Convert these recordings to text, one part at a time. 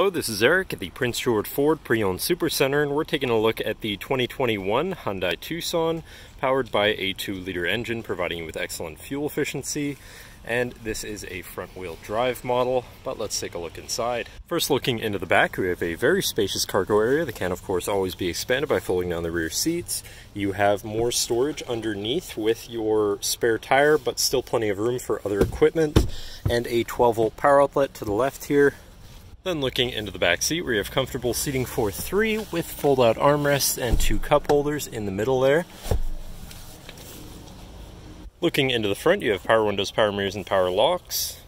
Hello, this is Eric at the Prince George Ford Pre-Owned Supercenter, and we're taking a look at the 2021 Hyundai Tucson, powered by a 2-liter engine, providing you with excellent fuel efficiency. And this is a front-wheel drive model, but let's take a look inside. First looking into the back, we have a very spacious cargo area that can of course always be expanded by folding down the rear seats. You have more storage underneath with your spare tire, but still plenty of room for other equipment, and a 12 volt power outlet to the left here then looking into the back seat, we have comfortable seating for three with fold-out armrests and two cup holders in the middle there. Looking into the front, you have power windows, power mirrors, and power locks.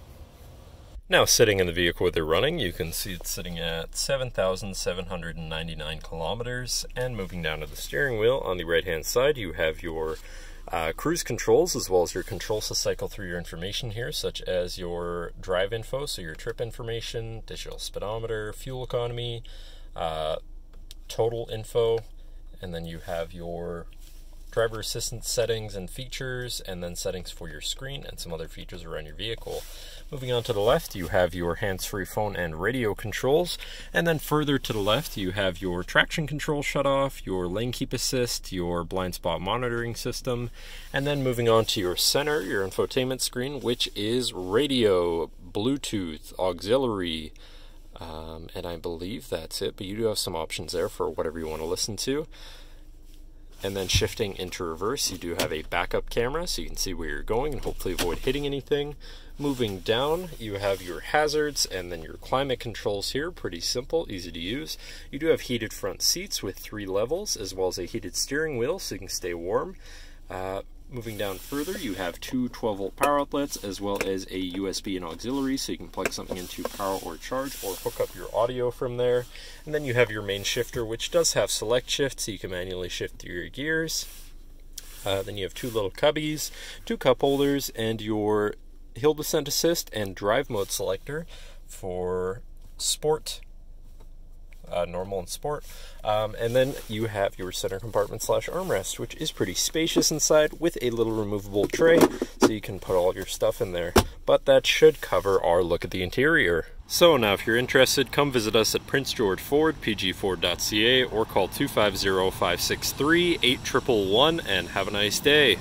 Now sitting in the vehicle they're running, you can see it's sitting at 7,799 kilometers. And moving down to the steering wheel, on the right-hand side, you have your uh, cruise controls as well as your controls to cycle through your information here, such as your drive info, so your trip information, digital speedometer, fuel economy, uh, total info, and then you have your driver assistance settings and features, and then settings for your screen and some other features around your vehicle. Moving on to the left, you have your hands-free phone and radio controls, and then further to the left, you have your traction control shut off, your lane keep assist, your blind spot monitoring system, and then moving on to your center, your infotainment screen, which is radio, Bluetooth, auxiliary, um, and I believe that's it, but you do have some options there for whatever you want to listen to and then shifting into reverse you do have a backup camera so you can see where you're going and hopefully avoid hitting anything. Moving down you have your hazards and then your climate controls here pretty simple easy to use. You do have heated front seats with three levels as well as a heated steering wheel so you can stay warm uh, Moving down further, you have two 12 volt power outlets as well as a USB and auxiliary, so you can plug something into power or charge or hook up your audio from there. And then you have your main shifter, which does have select shift, so you can manually shift through your gears. Uh, then you have two little cubbies, two cup holders, and your hill descent assist and drive mode selector for sport uh, normal and sport. Um, and then you have your center compartment slash armrest, which is pretty spacious inside with a little removable tray, so you can put all your stuff in there. But that should cover our look at the interior. So now if you're interested, come visit us at Prince George Ford, pgford.ca, or call 250-563-8111 and have a nice day.